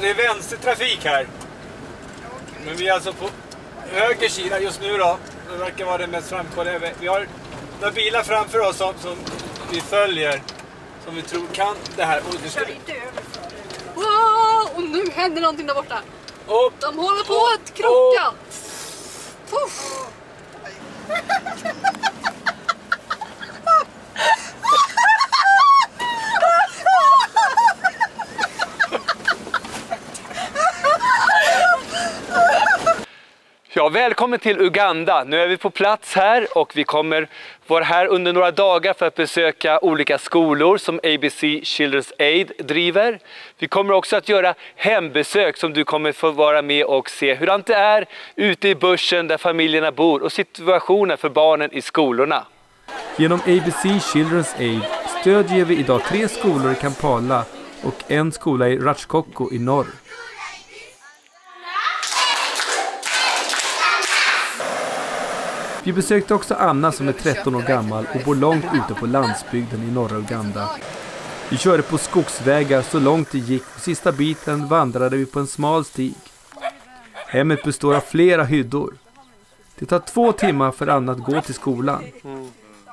Det är vänstertrafik här. Men vi är alltså på höger sida just nu då. Det verkar vara det mest framkomliga. Vi har några bilar framför oss som, som vi följer. Som vi tror kan det här. Och det ska... Wow, och nu händer någonting där borta. Och, De håller på att krocka. Puff. Ja, välkommen till Uganda. Nu är vi på plats här och vi kommer vara här under några dagar för att besöka olika skolor som ABC Children's Aid driver. Vi kommer också att göra hembesök som du kommer få vara med och se hur det är ute i börsen där familjerna bor och situationen för barnen i skolorna. Genom ABC Children's Aid stödjer vi idag tre skolor i Kampala och en skola i Ratchkoko i norr. Vi besökte också Anna som är 13 år gammal och bor långt ute på landsbygden i norra Uganda. Vi körde på skogsvägar så långt det gick och sista biten vandrade vi på en smal stig. Hemmet består av flera hyddor. Det tar två timmar för Anna att gå till skolan.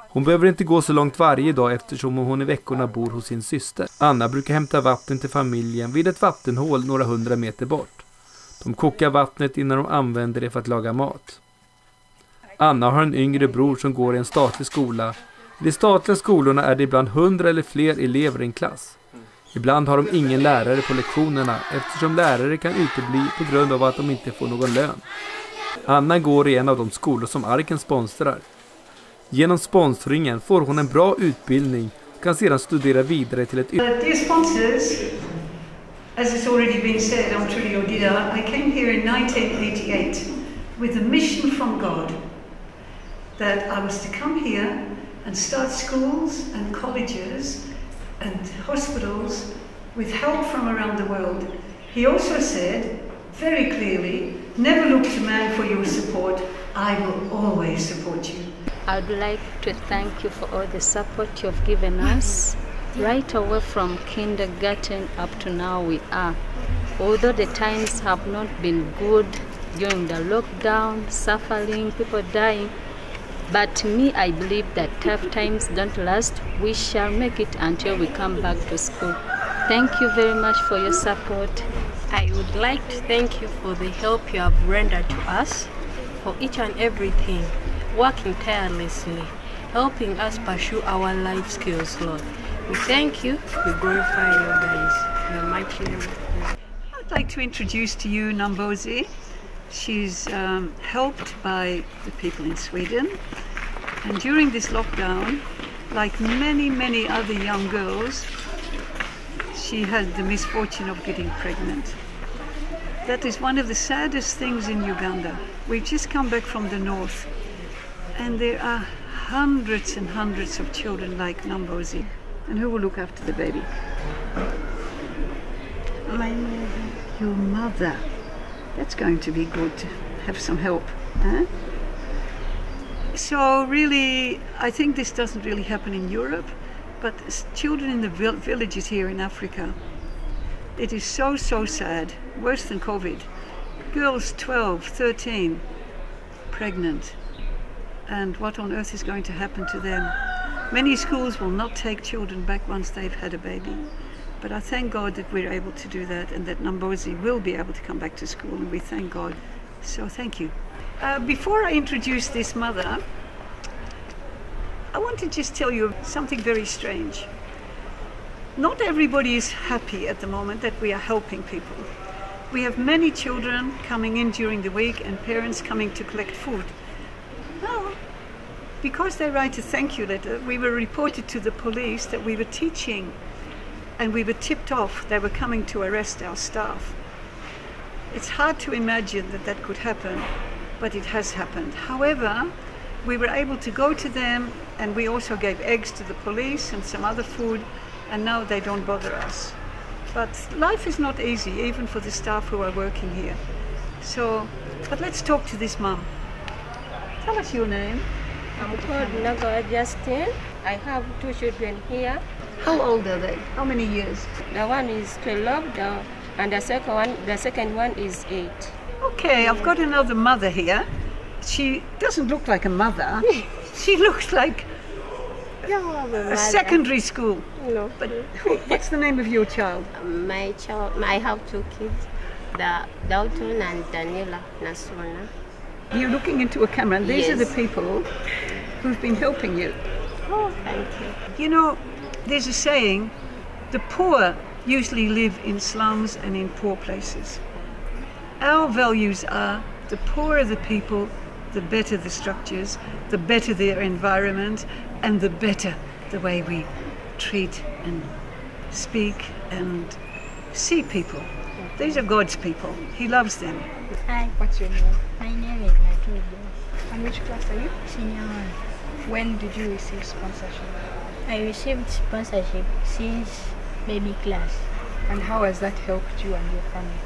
Hon behöver inte gå så långt varje dag eftersom hon i veckorna bor hos sin syster. Anna brukar hämta vatten till familjen vid ett vattenhål några hundra meter bort. De kokar vattnet innan de använder det för att laga mat. Anna har en yngre bror som går i en statlig skola. I de statliga skolorna är det ibland hundra eller fler elever i en klass. Ibland har de ingen lärare på lektionerna eftersom lärare kan utebli på grund av att de inte får någon lön. Anna går i en av de skolor som Arken sponsrar. Genom sponsringen får hon en bra utbildning och kan sedan studera vidare till ett yrke. As has already been said, I'm Trudy Odida. I came here in 1988 with a mission from God that I was to come here and start schools and colleges and hospitals with help from around the world. He also said very clearly, never look to man for your support. I will always support you. I would like to thank you for all the support you've given us. Right away from kindergarten up to now, we are. Although the times have not been good during the lockdown, suffering, people dying, but to me, I believe that tough times don't last. We shall make it until we come back to school. Thank you very much for your support. I would like to thank you for the help you have rendered to us, for each and everything, working tirelessly, helping us pursue our life skills, Lord. We thank you, we glorify you guys. In the mighty name of God. I'd like to introduce to you Nambozi. She's um, helped by the people in Sweden. And during this lockdown, like many, many other young girls, she had the misfortune of getting pregnant. That is one of the saddest things in Uganda. We've just come back from the north, and there are hundreds and hundreds of children like Nambozi. And who will look after the baby? My mother. Your mother. That's going to be good to have some help. So really, I think this doesn't really happen in Europe, but children in the vil- villages here in Africa, it is so, so sad, worse than COVID. Girls 12, 13, pregnant. And what on earth is going to happen to them? Many schools will not take children back once they've had a baby. But I thank God that we're able to do that and that Nambozi will be able to come back to school, and we thank God. So thank you. Uh, before I introduce this mother, I want to just tell you something very strange. Not everybody is happy at the moment that we are helping people. We have many children coming in during the week and parents coming to collect food. Well, because they write a thank you letter, we were reported to the police that we were teaching and we were tipped off they were coming to arrest our staff. It's hard to imagine that that could happen, but it has happened. However, we were able to go to them and we also gave eggs to the police and some other food, and now they don't bother us. But life is not easy, even for the staff who are working here. So, but let's talk to this mum. Tell us your name. I'm called Nagawa Justin. I have two children here. How old are they? How many years? The one is 12, the and the second one, the second one is eight. Okay, I've got another mother here. She doesn't look like a mother. she looks like a secondary school. No, But what's the name of your child? Um, my child, I have two kids, the Dalton and Daniela Nasona. You're looking into a camera, and these are the people who've been helping you. Oh, thank you. You know, there's a saying the poor usually live in slums and in poor places. Our values are the poorer the people, the better the structures, the better their environment, and the better the way we treat and speak and see people. These are God's people. He loves them. Hi, What's your name? my name is Matuja. And which class are you? Senior one. When did you receive sponsorship? I received sponsorship since baby class. And how has that helped you and your family?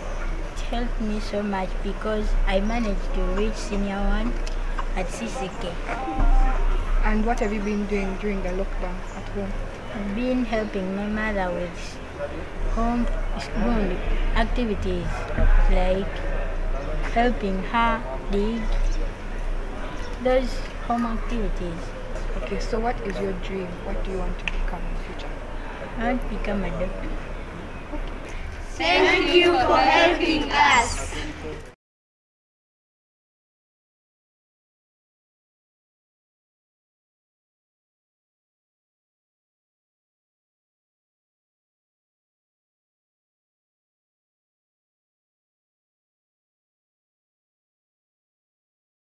It helped me so much because I managed to reach senior one at CCK. And what have you been doing during the lockdown at home? I've been helping my mother with home school activities like helping her dig those home activities. Okay, so what is your dream? What do you want to become in the future? I want to become a doctor. Thank you for helping us.